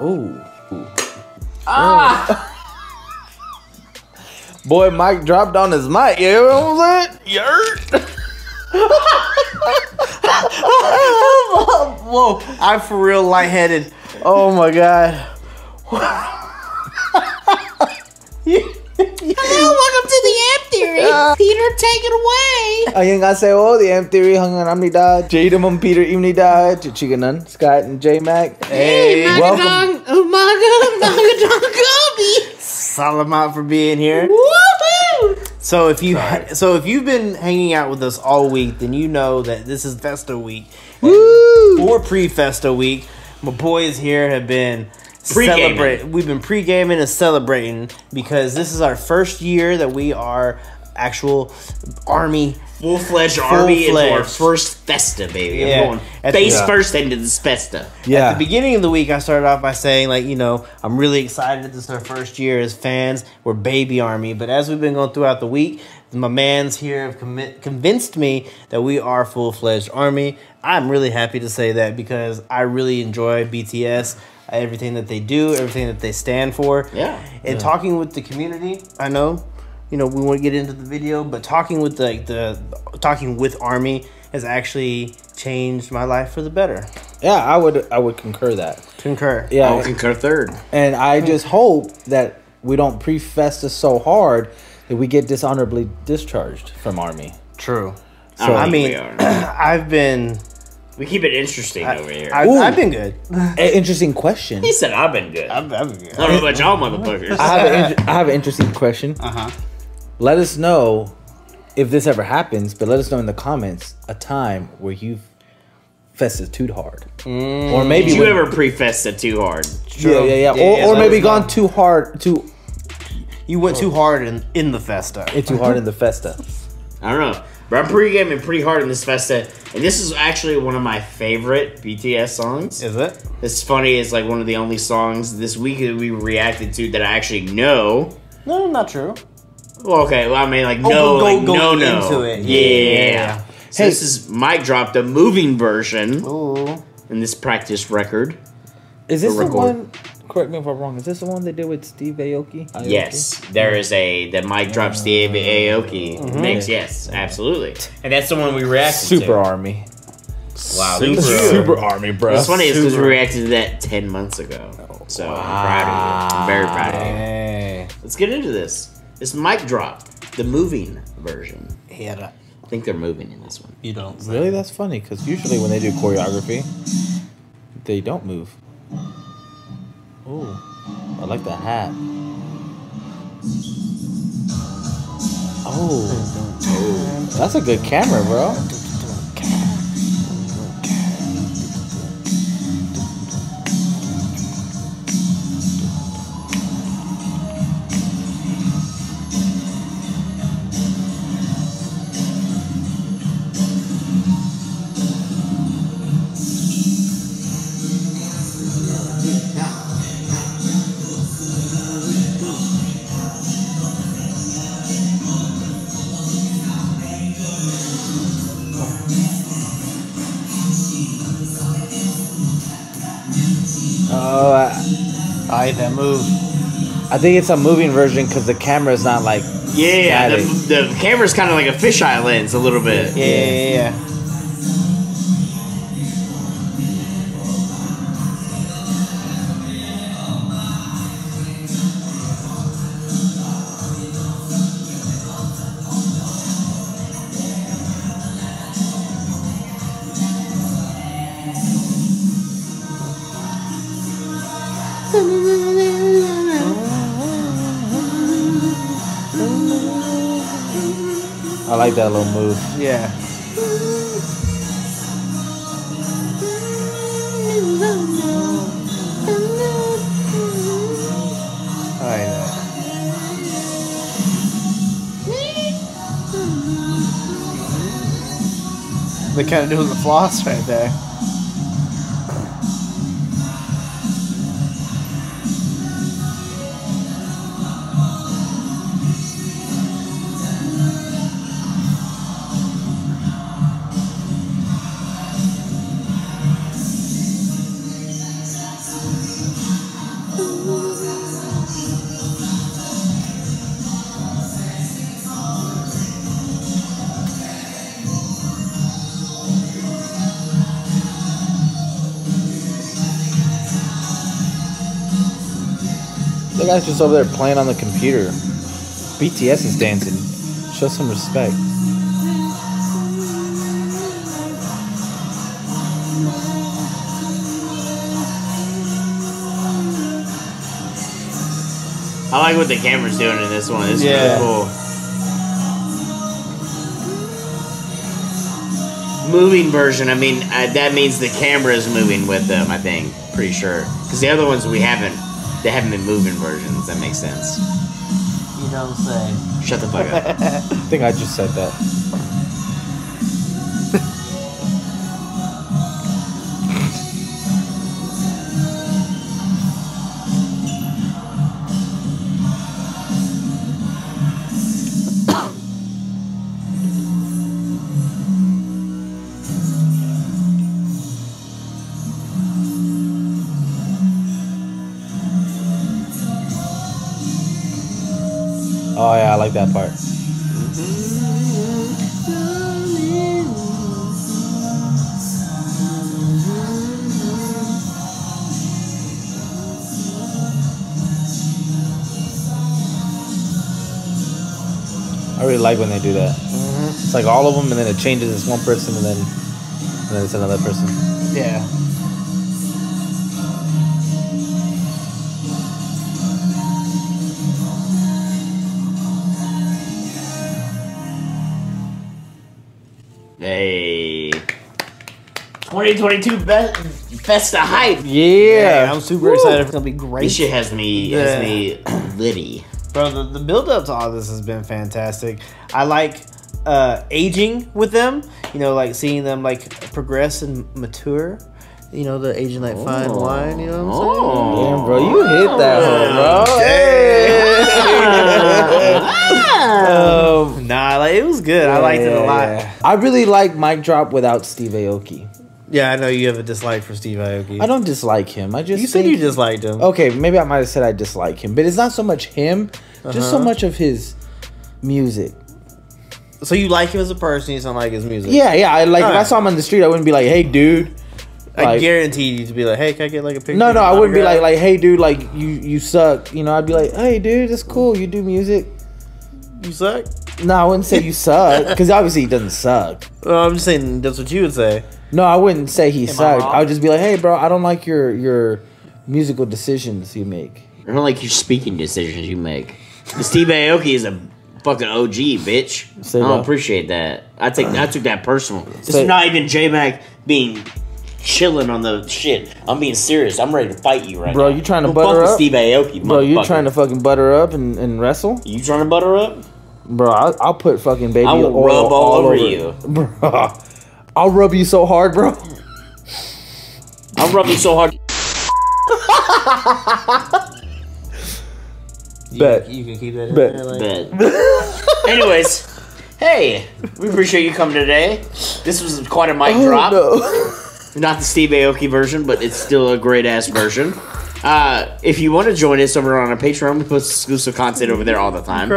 Ooh. Ah! Boy, Mike dropped on his mic. You know what I'm saying? Yurt. Whoa, I'm for real lightheaded. Oh my god. Hello, welcome to the Amp Theory. Peter, take it away. Annyeonghaseyo, the Amp Theory hanganamnida. Jadamum Peter Imnida, Chichiganan, Scott and J Mac. Hey, welcome. Magadong, Magadong, Magadong, Gobi. Salamat for being here. Woohoo! So if you so if you've been hanging out with us all week, then you know that this is Festa week. Woo! Or pre-Festa week. My boys here have been Pre-gaming. celebrate. We've been pre-gaming and celebrating because this is our first year that we are actual army. Full fledged army is our first festa, baby. I'm Yeah. going At the- face yeah. first into this festa. Yeah. At the beginning of the week, I started off by saying, like, you know, I'm really excited. That this is our first year as fans. We're baby army. But as we've been going throughout the week, my mans here have commi- convinced me that we are full fledged army. I'm really happy to say that because I really enjoy BTS, everything that they do, everything that they stand for. Yeah. And talking with the community, I know, you know, we want to get into the video, but talking with like the talking with Army has actually changed my life for the better. Yeah, I would I would concur that. Concur. Yeah. I'll concur third. And I just hope that we don't pre-fest us so hard that we get dishonorably discharged from Army. True. I don't I mean. I've been, We keep it interesting over here. I, Ooh. I've been good. A- interesting question. he said I've been good. I've, I've been good. I don't know about y'all motherfuckers. I have, an, in- I have an interesting question. Uh huh. Let us know if this ever happens, but let us know in the comments a time where you've fested too hard, or maybe Did you when- ever pre-festa too hard? yeah, yeah, yeah, Yeah, or, yeah, or let maybe us know. gone too hard, too You went too hard in in the festa. eh, too hard in the festa. I don't know. But I'm pre-gaming pretty hard in this festa. And this is actually one of my favorite BTS songs. Is it? It's funny, it's like one of the only songs this week that we reacted to that I actually know. No, not true. Well, okay, well, I mean, like, Oh, no, go- like, go no, no. into it. Yeah. Yeah, yeah. So Hey. this is Mic dropped a moving version Ooh. in this practice record. Is this To the one? Correct me if I'm wrong. Is this the one they did with Steve Aoki? Aoki? Yes, there is a uh, the Mic drops the Aoki mix. Yes, absolutely, and that's the one we reacted Super to. Army. Wow, Super. look at. Super Army, bro. What's funny is because we reacted to that ten months ago. So I'm proud of you. I'm very proud of you. Hey. Let's get into this. This Mic drop, the moving version. He had a. I think they're moving in this one. You don't. say. Really, that's funny because usually when they do choreography, they don't move. Oh, I like the hat. Oh. oh, that's a good camera, bro. Oh, I, I that move. I think it's a moving version because the camera is not like. Yeah, the, static. the camera's kind of like a fisheye lens a little bit. Yeah, yeah, yeah. I like that little move. Yeah. I know. They kind of doing the floss right there. Guy's just over there playing on the computer. BTS is dancing. Show some respect. I like what the camera's doing in this one. It's Yeah. really cool. Moving version. I mean, uh, that means the camera is moving with them. I think, pretty sure, because the other ones we haven't. They haven't been moving versions. That makes sense. You don't say. Shut the fuck up. I think I just said that. Like that part. I really like when they do that. Mm-hmm. It's like all of them, and then it changes. It's one person, and then and then it's another person. Yeah. 2022 best best of hype. Yeah, I'm super excited. It's gonna be great. This shit has me Yeah. has me litty. Bro, the, the build up to all this has been fantastic. I like uh, aging with them. You know, like seeing them like progress and mature. You know, the aging like fine Oh. wine. You know what I'm saying? Oh. Damn, bro, you hit that one, bro. Um, nah, like it was good. I liked it a lot. Yeah. I really like Mic Drop without Steve Aoki. I know you have a dislike for Steve Aoki. I don't dislike him. I just You said think- you disliked him. Okay, maybe I might have said I dislike him, but it's not so much him, just so Uh-huh. much of his music. So you like him as a person? You don't like his music. Yeah, yeah. I like if I saw him on the street, I wouldn't be like, "Hey, dude." I guarantee you to be like, hey, can I get like a picture? No, no, I wouldn't be like, like, "Hey, dude, like you, you suck." You know, I'd be like, "Hey, dude, that's cool. You do music." you suck. No, I wouldn't say you suck because obviously he doesn't suck. Well, I'm just saying that's what you would say. No, I wouldn't say he Am I sucked. wrong? I would just be like, "Hey, bro, I don't like your your musical decisions you make." I don't like your speaking decisions you make. Steve Aoki is a fucking OG, bitch. Say I don't what? appreciate that. I take I took that personal. This Say- is not even J Mac being chilling on the shit. I'm being serious. I'm ready to fight you right now. Bro, now. you trying to Don't butter fuck with up? Steve Aoki, Bro, you motherfucker. trying to fucking butter up and, and wrestle? You trying to butter up? Bro, I'll, I'll put fucking baby I will oil rub all over you. Bro, I'll rub you so hard, bro. I'm rubbing so hard. You, Bet. you can keep that in Bet. there. Like, Bet. Anyways, hey, we appreciate you coming today. This was quite a mic drop. Oh, Not the Steve Aoki version, but it's still a great ass version. Uh, if you want to join us over on our Patreon, we post exclusive content over there all the time.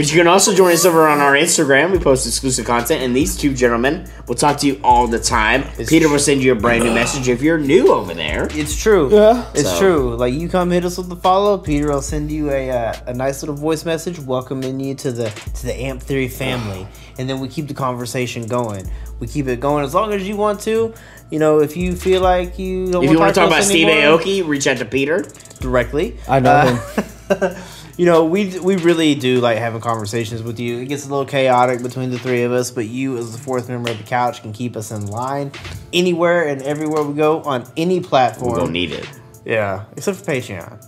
Crying. But you can also join us over on our Instagram. We post exclusive content, and these two gentlemen will talk to you all the time. Peter will send you a brand new message if you're new over there. It's true. Yeah. It's So- true. Like you come hit us with the follow. Peter will send you a uh, a nice little voice message welcoming you to the to the Amp Theory family, and then we keep the conversation going. We keep it going as long as you want to. You know, if you feel like you don't If you want to talk us about Steve anymore, Aoki, reach out to Peter. directly. I know Uh, you know, we we really do like having conversations with you. It gets a little chaotic between the three of us, but you, as the fourth member of the couch, can keep us in line anywhere and everywhere we go on any platform. We'll need it. Yeah, except for Patreon.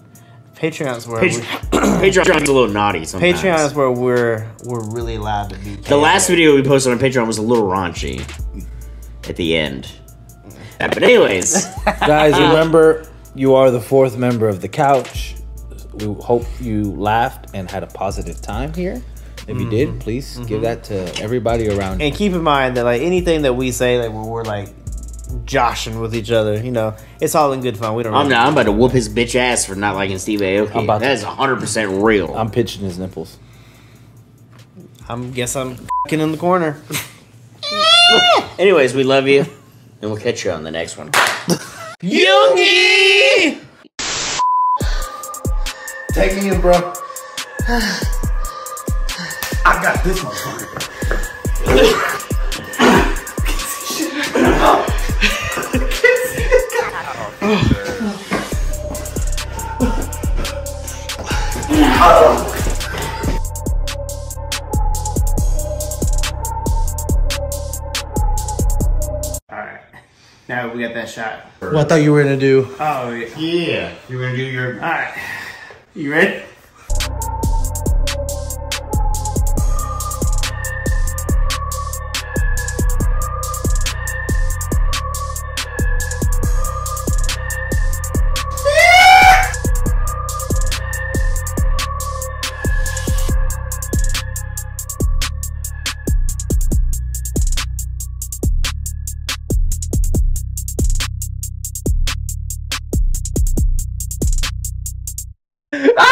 Patreon's where Patreon, Patreon's a little naughty sometimes. Patreon is where we're we're really allowed to be. The last video we posted on Patreon was a little raunchy at the end. But anyways, Guys, remember, you are the fourth member of the couch. We hope you laughed and had a positive time here. If you did, mm-hmm. please mm-hmm. give that to everybody around you. And keep in mind that like anything that we say, like when we're like joshing with each other, you know, it's all in good fun. We don't. I'm really- not. I'm about to whoop his bitch ass for not liking Steve Aoki. I'm about to- that is 100 percent real. I'm pitching his nipples. I'm guess I'm fing in the corner. Anyways, we love you, and we'll catch you on the next one. Youngie. Take me in, bro. I got this motherfucker. All right. Now we got that shot. What I thought you were gonna do. Oh, yeah. Yeah. You're gonna do your. All right. You ready? Yuki!